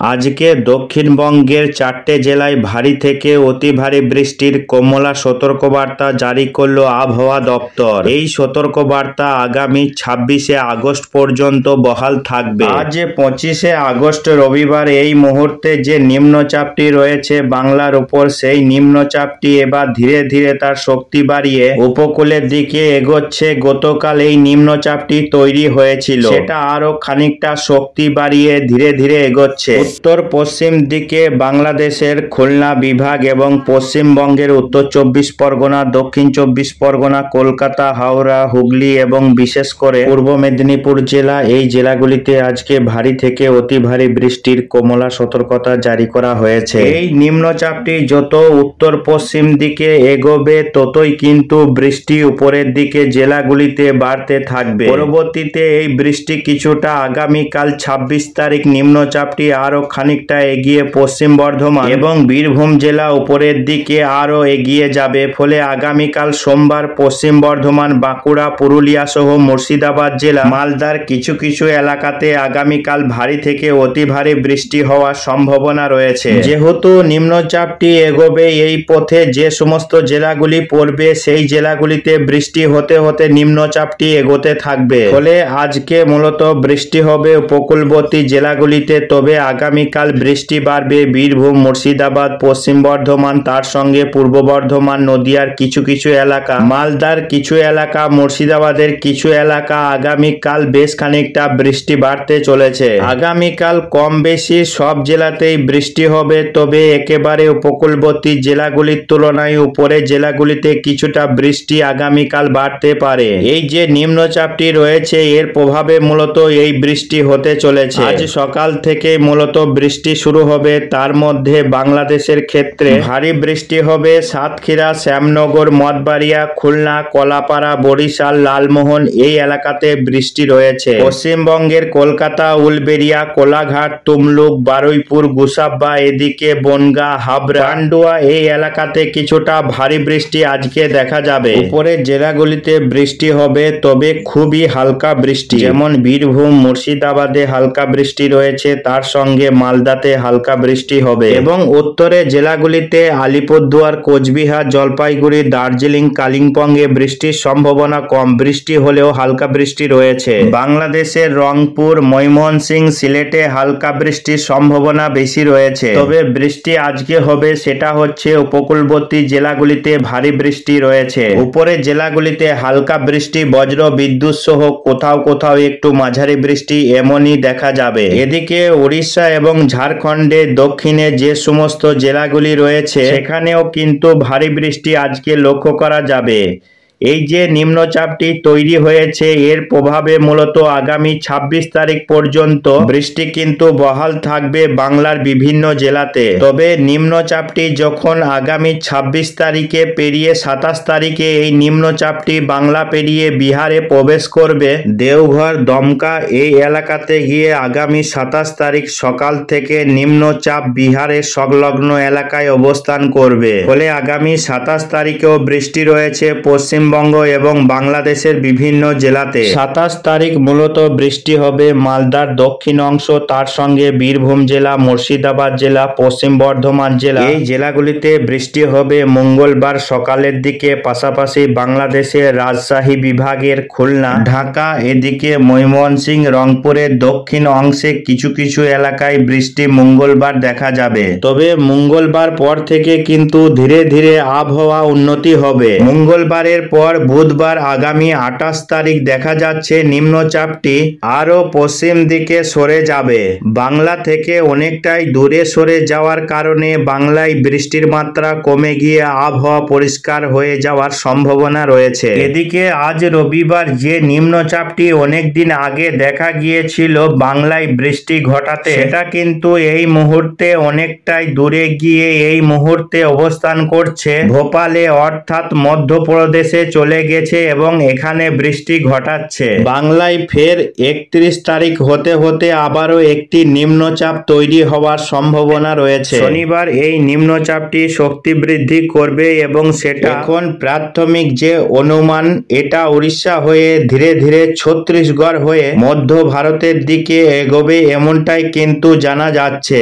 আজকে দক্ষিণবঙ্গের চারটে জেলায় ভারী থেকে অতি ভারী বৃষ্টির কমলা সতর্কবার্তা জারি করল আবহাওয়া দপ্তর। এই সতর্কবার্তা আগামী ছাব্বিশে আগস্ট পর্যন্ত বহাল থাকবে। আজ পঁচিশে আগস্ট রবিবার এই মুহূর্তে যে নিম্নচাপটি রয়েছে বাংলার উপর সেই নিম্নচাপটি এবার ধীরে ধীরে তার শক্তি বাড়িয়ে উপকূলের দিকে এগোচ্ছে। গতকাল এই নিম্নচাপটি তৈরি হয়েছিল। সেটা আরও খানিকটা শক্তি বাড়িয়ে ধীরে ধীরে এগোচ্ছে। উত্তর পশ্চিম দিকে বাংলাদেশের খুলনা বিভাগ এবং পশ্চিমবঙ্গের উত্তর চব্বিশ পরগনা, দক্ষিণ চব্বিশ পরগনা, কলকাতা, হাওড়া, হুগলি এবং বিশেষ করে পূর্ব মেদিনীপুর জেলা। এই জেলাগুলিতে আজকে ভারী থেকে অতি ভারী বৃষ্টির কমলা সতর্কতা জারি করা হয়েছে। এই নিম্নচাপটি যত উত্তর পশ্চিম দিকে এগোবে, ততই কিন্তু বৃষ্টি উপরের দিকে জেলাগুলিতে বাড়তে থাকবে। পরবর্তীতে এই বৃষ্টি কিছুটা আগামীকাল ছাব্বিশ তারিখ নিম্নচাপটি আরও খানিকটা এগিয়ে পশ্চিম বর্ধমান এবং বীরভূম জেলা উপরের দিকে আরও এগিয়ে যাবে। ফলে আগামীকাল সোমবার পশ্চিম বর্ধমান, বাঁকুড়া, পুরুলিয়া সহ মুর্শিদাবাদ জেলা, মালদার কিছু কিছু এলাকাতে আগামীকাল ভারী থেকে অতি ভারী বৃষ্টি হওয়ার সম্ভাবনা রয়েছে। যেহেতু নিম্নচাপটি এগোবে এই পথে, যে সমস্ত জেলাগুলি পড়বে, সেই জেলাগুলিতে বৃষ্টি হতে হতে নিম্নচাপটি এগোতে থাকবে। ফলে আজকে মূলত বৃষ্টি হবে উপকূলবর্তী জেলাগুলিতে, তবে আগামীকাল বৃষ্টি বাড়বে। বীরভূম, মুর্শিদাবাদ, পশ্চিম বর্ধমান, তার সঙ্গে পূর্ব বর্ধমান, নদিয়ার কিছু কিছু এলাকা। মালদার কিছু এলাকা, মুর্শিদাবাদের কিছু এলাকা আগামীকাল বেশ খানিকটা বৃষ্টি বাড়তে চলেছে। আগামীকাল কম বেশি সব জেলাতেই বৃষ্টি হবে, তবে একেবারে উপকূলবর্তী জেলাগুলির তুলনায় উপরে জেলাগুলিতে কিছুটা বৃষ্টি আগামীকাল বাড়তে পারে। এই যে নিম্নচাপটি রয়েছে, এর প্রভাবে মূলত এই বৃষ্টি হতে চলেছে। আজ সকাল থেকে মূলত বৃষ্টি শুরু হবে, তার মধ্যে বাংলাদেশের ক্ষেত্রে ভারী বৃষ্টি হবে। সাতক্ষীরা, শ্যামনগর, মঠবাড়িয়া, খুলনা, কলাপাড়া, বরিশাল, লালমোহন এই এলাকাতে বৃষ্টি রয়েছে। পশ্চিমবঙ্গের কলকাতা উলবেরিয়া কোলাঘাট, তুমলুক, বারুইপুর, গুসাব্বা, এদিকে বনগা, হাবড়া, পান্ডুয়া এই এলাকাতে কিছুটা ভারী বৃষ্টি আজকে দেখা যাবে। উপরের জেলাগুলিতে বৃষ্টি হবে, তবে খুবই হালকা বৃষ্টি। যেমন বীরভূম, মুর্শিদাবাদে হালকা বৃষ্টি রয়েছে, তার সঙ্গে মালদাতে হালকা বৃষ্টি হবে। এবং উত্তরে জেলাগুলিতে আলিপুরদুয়ার, কোচবিহার, জলপাইগুড়ি, দার্জিলিং, কালিম্পংয়ে বৃষ্টির সম্ভাবনা কম। বৃষ্টি হলেও হালকা বৃষ্টি রয়েছে। বাংলাদেশের রংপুর, ময়মনসিং সিলেটে হালকা বৃষ্টির সম্ভাবনা বেশি রয়েছে। তবে বৃষ্টি আজকে হবে সেটা হচ্ছে উপকূলবর্তী জেলাগুলিতে ভারী বৃষ্টি রয়েছে। উপরে জেলাগুলিতে হালকা বৃষ্টি, বজ্র বিদ্যুৎ সহ কোথাও কোথাও একটু মাঝারি বৃষ্টি এমনই দেখা যাবে। এদিকে উড়িষ্যা এবং ঝাড়খণ্ডে দক্ষিণে যে সমস্ত জেলাগুলি রয়েছে, সেখানেও কিন্তু ভারী বৃষ্টি আজকে লক্ষ্য করা যাবে। এই যে নিম্নচাপটি তৈরি হয়েছে, এর প্রভাবে মূলত আগামী ২৬ তারিখ পর্যন্ত বৃষ্টি কিন্তু বহাল থাকবে বাংলার বিভিন্ন জেলাতে। তবে নিম্নচাপটি যখন আগামী ২৬ তারিখে পেরিয়ে সাতাশ তারিখে এই নিম্নচাপটি বাংলা পেরিয়ে বিহারে প্রবেশ করবে, দেওঘর, দমকা এই এলাকাতে গিয়ে আগামী সাতাশ তারিখ সকাল থেকে নিম্নচাপ বিহারের সংলগ্ন এলাকায় অবস্থান করবে। ফলে আগামী সাতাশ তারিখেও বৃষ্টি রয়েছে, পশ্চিম পশ্চিমবঙ্গ এবং বাংলাদেশের বিভিন্ন জেলাতে। সাতাশ তারিখ মূলত বৃষ্টি হবে মালদার দক্ষিণ অংশ তার সঙ্গে বীরভূম জেলা মুর্শিদাবাদ জেলা পশ্চিম বর্ধমান জেলা। এই জেলাগুলিতে বৃষ্টি হবে মঙ্গলবার সকালের দিকে পাশাপাশি বাংলাদেশের রাজশাহী বিভাগের খুলনা ঢাকা এদিকে ময়মনসিং রংপুরের দক্ষিণ অংশে কিছু কিছু এলাকায় বৃষ্টি মঙ্গলবার দেখা যাবে। তবে মঙ্গলবার পর থেকে কিন্তু ধীরে ধীরে আবহাওয়া উন্নতি হবে। মঙ্গলবারের পর বুধবার আগামী আঠাশ তারিখ দেখা যাচ্ছে নিম্নচাপটি আরও পশ্চিম দিকে সরে যাবে। বাংলা থেকে অনেকটাই দূরে সরে যাওয়ার কারণে বাংলায় বৃষ্টির মাত্রা কমে গিয়ে আবহাওয়া পরিষ্কার হয়ে যাওয়ার সম্ভাবনা রয়েছে। এদিকে আজ রবিবার যে নিম্নচাপটি অনেকদিন আগে দেখা গিয়েছিল বাংলায় বৃষ্টি ঘটাতে, সেটা কিন্তু এই মুহূর্তে অনেকটাই দূরে গিয়ে এই মুহূর্তে অবস্থান করছে। ভোপালে অর্থাৎ মধ্যপ্রদেশে চলে গেছে এবং এখানে বৃষ্টি ঘটাচ্ছে। বাংলায় ফের একত্রিশ তারিখ হতে হতে আবারও একটি নিম্নচাপ তৈরি হওয়ার সম্ভাবনা রয়েছে। শনিবার এই নিম্নচাপটি শক্তি বৃদ্ধি করবে এবং সেটা এখন প্রাথমিক যে অনুমান এটা উড়িষ্যা হয়ে ধীরে ধীরে ছত্তিশগড় হয়ে মধ্য ভারতের দিকে এগোবে এমনটাই কিন্তু জানা যাচ্ছে।